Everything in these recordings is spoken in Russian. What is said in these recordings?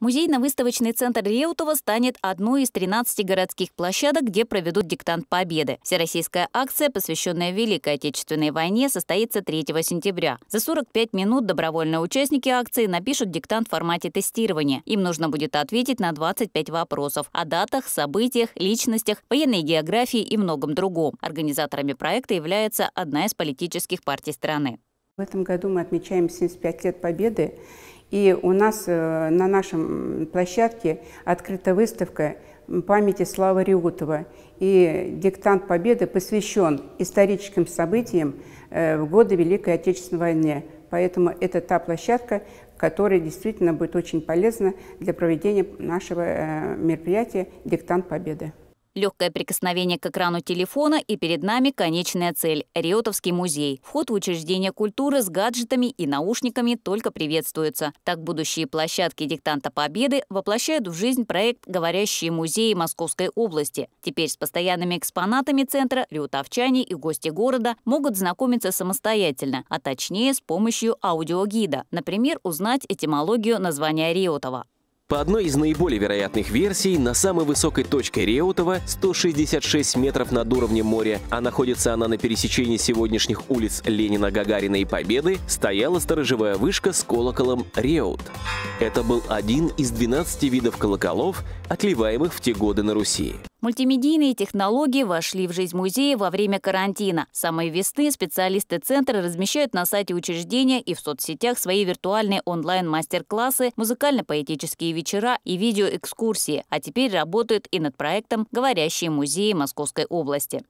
Музейно-выставочный центр Реутова станет одной из 13 городских площадок, где проведут диктант Победы. Всероссийская акция, посвященная Великой Отечественной войне, состоится 3 сентября. За 45 минут добровольные участники акции напишут диктант в формате тестирования. Им нужно будет ответить на 25 вопросов о датах, событиях, личностях, военной географии и многом другом. Организаторами проекта является одна из политических партий страны. В этом году мы отмечаем 75 лет Победы. И у нас э, на нашем площадке открыта выставка памяти Славы Реутова. И диктант Победы посвящен историческим событиям э, в годы Великой Отечественной войны. Поэтому это та площадка, которая действительно будет очень полезна для проведения нашего э, мероприятия «Диктант Победы». Легкое прикосновение к экрану телефона и перед нами конечная цель – Риотовский музей. Вход в учреждение культуры с гаджетами и наушниками только приветствуется. Так будущие площадки диктанта Победы воплощают в жизнь проект «Говорящие музеи Московской области». Теперь с постоянными экспонатами центра риотовчане и гости города могут знакомиться самостоятельно, а точнее с помощью аудиогида. Например, узнать этимологию названия Риотова. По одной из наиболее вероятных версий, на самой высокой точке Реутова, 166 метров над уровнем моря, а находится она на пересечении сегодняшних улиц Ленина, Гагарина и Победы, стояла сторожевая вышка с колоколом Реут. Это был один из 12 видов колоколов, отливаемых в те годы на Руси. Мультимедийные технологии вошли в жизнь музея во время карантина. Самой весны специалисты центра размещают на сайте учреждения и в соцсетях свои виртуальные онлайн-мастер-классы, музыкально-поэтические вечера и видеоэкскурсии, а теперь работают и над проектом «Говорящие музеи Московской области».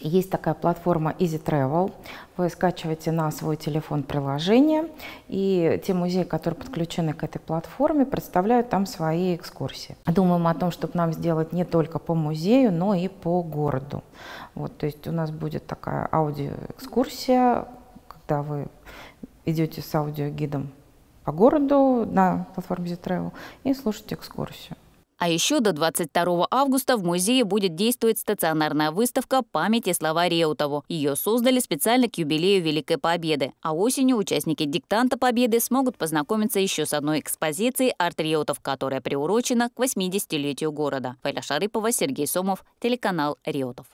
Есть такая платформа Easy Travel. Вы скачиваете на свой телефон приложение, и те музеи, которые подключены к этой платформе, представляют там свои экскурсии. Думаем о том, чтобы нам сделать не только по музею, но и по городу. Вот, то есть у нас будет такая аудиоэкскурсия, когда вы идете с аудиогидом по городу на платформе Easy Travel и слушаете экскурсию. А еще до 22 августа в музее будет действовать стационарная выставка «Память и слова Реутову». Ее создали специально к юбилею Великой Победы. А осенью участники «Диктанта Победы» смогут познакомиться еще с одной экспозицией «Арт Реутов», которая приурочена к 80-летию города. Файля Шарипова, Сергей Сомов, телеканал Реутов.